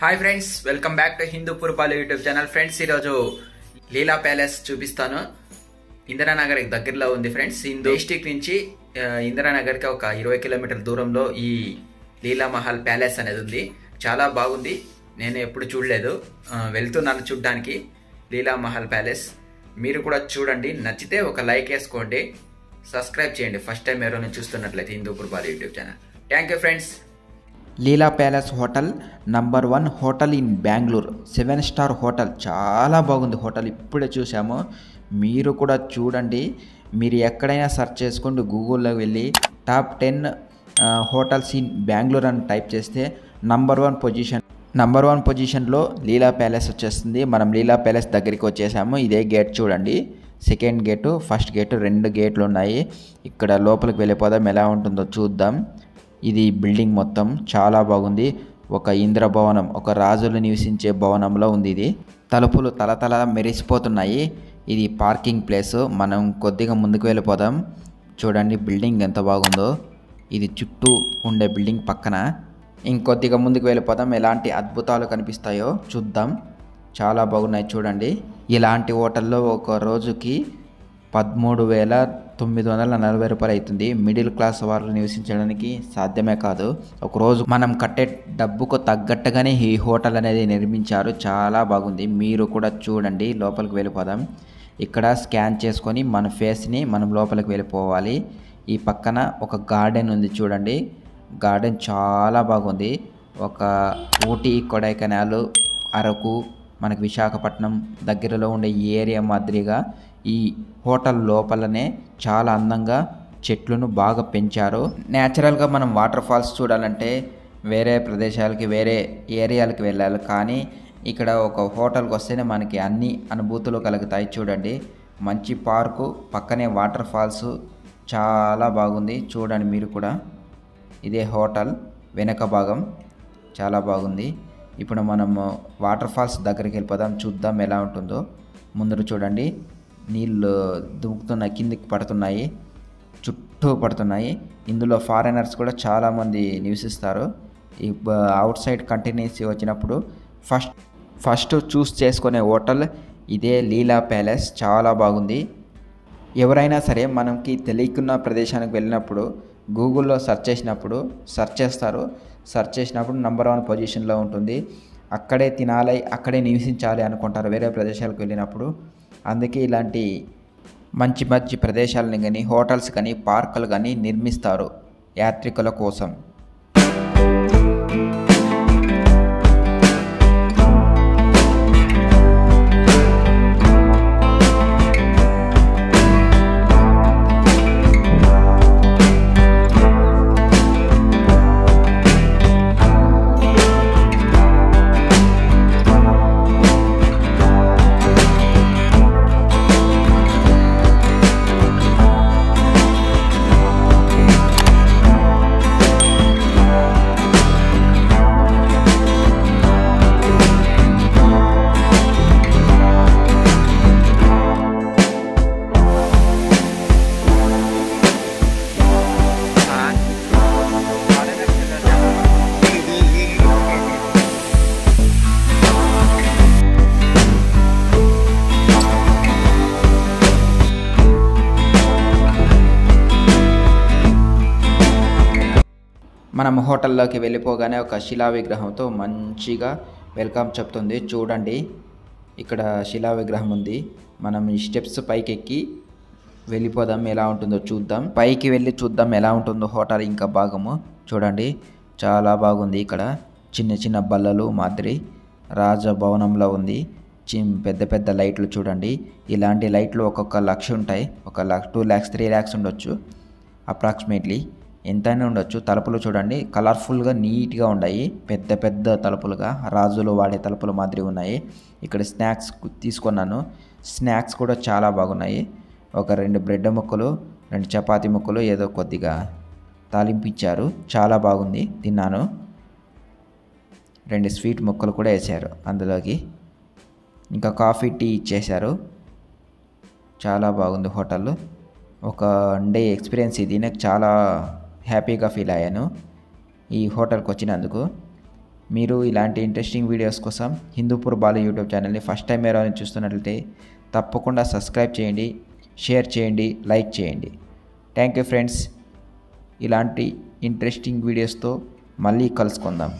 Hi friends welcome back to Hindupur Balu YouTube channel friends ఈరోజు లీలా palace చూపిస్తాను. ఇందిరానగర్ దగ్గరలో ఉంది ఫ్రెండ్స్ హిందూ డిస్టిక్ నుంచి ఇందిరానగర్కి ఒక ఇరవై కిలోమీటర్ల దూరంలో ఈ లీలా మహల్ ప్యాలెస్ అనేది ఉంది. చాలా బాగుంది. నేను ఎప్పుడు చూడలేదు. వెళ్తున్నాను చూడడానికి లీలా మహల్ ప్యాలెస్ మీరు కూడా చూడండి. నచ్చితే ఒక లైక్ వేసుకోండి. సబ్స్క్రైబ్ చేయండి. ఫస్ట్ టైం ఎవరైనా చూస్తున్నట్లయితే Hindupur Balu YouTube channel thank you friends Leela palace hotel number one hotel in Bengaluru. Seven star hotel. చాలా బాగుంది హోటల్. ఇప్పుడే చూసాము మీరు కూడా చూడండి. మీరు ఎక్కడైనా సెర్చ్ చేసుకోండి గూగుల్లో వెళ్ళి top ten hotels in Bengaluru అని టైప్ చేస్తే number one position number one పొజిషన్లో లీలా ప్యాలెస్ వచ్చేస్తుంది. మనం లీలా ప్యాలెస్ దగ్గరికి వచ్చేసాము. ఇదే గేట్ చూడండి. సెకండ్ గేటు ఫస్ట్ గేటు రెండు గేట్లు ఉన్నాయి. ఇక్కడ లోపలికి వెళ్ళిపోదాం. ఎలా ఉంటుందో చూద్దాం. ఇది బిల్డింగ్ మొత్తం చాలా బాగుంది. ఒక ఇంద్రభవనం ఒక రాజులు నివసించే భవనంలో ఉంది ఇది. తలుపులు తలతల మెరిసిపోతున్నాయి. ఇది పార్కింగ్ ప్లేస్. మనం కొద్దిగా ముందుకు వెళ్ళిపోదాం. చూడండి బిల్డింగ్ ఎంత బాగుందో. ఇది చుట్టూ ఉండే బిల్డింగ్ పక్కన. ఇంకొద్దిగా ముందుకు వెళ్ళిపోదాం. ఎలాంటి అద్భుతాలు కనిపిస్తాయో చూద్దాం. చాలా బాగున్నాయి చూడండి. ఇలాంటి హోటల్లో ఒక రోజుకి పదమూడు వేల తొమ్మిది వందల నలభై రూపాయలు అవుతుంది. మిడిల్ క్లాస్ వారు నివసించడానికి సాధ్యమే కాదు. ఒకరోజు మనం కట్టే డబ్బుకు తగ్గట్టుగానే ఈ హోటల్ అనేది నిర్మించారు. చాలా బాగుంది. మీరు కూడా చూడండి. లోపలికి వెళ్ళిపోదాం. ఇక్కడ స్కాన్ చేసుకొని మన ఫేస్ని మనం లోపలికి వెళ్ళిపోవాలి. ఈ పక్కన ఒక గార్డెన్ ఉంది చూడండి. గార్డెన్ చాలా బాగుంది. ఒక ఊటీ కొడైకెనాల్ అరకు మనకి విశాఖపట్నం దగ్గరలో ఉండే ఈ ఏరియా మాదిరిగా ఈ హోటల్ లోపలనే చాలా అందంగా చెట్లను బాగా పెంచారు. న్యాచురల్గా మనం వాటర్ ఫాల్స్ చూడాలంటే వేరే ప్రదేశాలకి వేరే ఏరియాలకి వెళ్ళాలి. కానీ ఇక్కడ ఒక హోటల్కి వస్తేనే మనకి అన్ని అనుభూతులు కలుగుతాయి చూడండి. మంచి పార్కు పక్కనే వాటర్ ఫాల్స్ చాలా బాగుంది. చూడండి మీరు కూడా. ఇదే హోటల్ వెనక భాగం. చాలా బాగుంది. ఇప్పుడు మనము వాటర్ ఫాల్స్ దగ్గరికి వెళ్ళిపోదాం చూద్దాం ఎలా ఉంటుందో. ముందర చూడండి నీళ్ళు దుముకుతున్న కిందికి పడుతున్నాయి చుట్టూ పడుతున్నాయి. ఇందులో ఫారినర్స్ కూడా చాలామంది నివసిస్తారు. ఈ అవుట్ సైడ్ కంటిన్యూస్ వచ్చినప్పుడు ఫస్ట్ ఫస్ట్ చూస్ చేసుకునే హోటల్ ఇదే లీలా ప్యాలెస్ చాలా బాగుంది. ఎవరైనా సరే మనకి తెలియకున్న ప్రదేశానికి వెళ్ళినప్పుడు గూగుల్లో సెర్చ్ చేసినప్పుడు సెర్చ్ చేస్తారు. సెర్చ్ చేసినప్పుడు నంబర్ వన్ పొజిషన్లో ఉంటుంది. అక్కడే తినాలి అక్కడే నివసించాలి అనుకుంటారు వేరే ప్రదేశాలకు వెళ్ళినప్పుడు. అందుకే ఇలాంటి మంచి మంచి ప్రదేశాలని కానీ హోటల్స్ కానీ పార్కులు కానీ నిర్మిస్తారు యాత్రికుల కోసం. మనం హోటల్లోకి వెళ్ళిపోగానే ఒక శిలా విగ్రహంతో మంచిగా వెల్కమ్ చెప్తుంది. చూడండి ఇక్కడ శిలా విగ్రహం ఉంది. మనం ఈ స్టెప్స్ పైకి ఎక్కి వెళ్ళిపోదాం ఎలా ఉంటుందో చూద్దాం. పైకి వెళ్ళి చూద్దాం ఎలా ఉంటుందో హోటల్ ఇంకా భాగము. చూడండి చాలా బాగుంది ఇక్కడ. చిన్న చిన్న బల్లలు మాదిరి రాజభవనంలో ఉంది. చి పెద్ద పెద్ద లైట్లు చూడండి. ఇలాంటి లైట్లు ఒక్కొక్క లక్ష ఉంటాయి. ఒక లక్ష టూ ల్యాక్స్ త్రీ ల్యాక్స్ ఉండొచ్చు అప్రాక్సిమేట్లీ. ఎంతైనా ఉండొచ్చు. తలుపులు చూడండి. కలర్ఫుల్గా నీట్గా ఉన్నాయి. పెద్ద పెద్ద తలుపులుగా. రాజులు వాడే తలుపులు మాదిరి ఉన్నాయి. ఇక్కడ స్నాక్స్ తీసుకున్నాను. స్నాక్స్ కూడా చాలా బాగున్నాయి. ఒక రెండు బ్రెడ్ ముక్కలు రెండు చపాతీ ముక్కలు ఏదో కొద్దిగా తాలింపిచ్చారు చాలా బాగుంది. తిన్నాను. రెండు స్వీట్ ముక్కలు కూడా వేశారు అందులోకి. ఇంకా కాఫీ టీ ఇచ్చేశారు. చాలా బాగుంది హోటల్. ఒక డే ఎక్స్పీరియన్స్ ఇది. నాకు చాలా హ్యాపీగా ఫీల్ అయ్యాను ఈ హోటల్కి వచ్చినందుకు. మీరు ఇలాంటి ఇంట్రెస్టింగ్ వీడియోస్ కోసం హిందూపూర్ బాలు యూట్యూబ్ ఛానల్ని ఫస్ట్ టైం ఎవరైనా చూస్తున్నట్లయితే తప్పకుండా సబ్స్క్రైబ్ చేయండి షేర్ చేయండి లైక్ చేయండి. థ్యాంక్ యూ ఫ్రెండ్స్ ఇలాంటి ఇంట్రెస్టింగ్ వీడియోస్తో మళ్ళీ కలుసుకుందాం.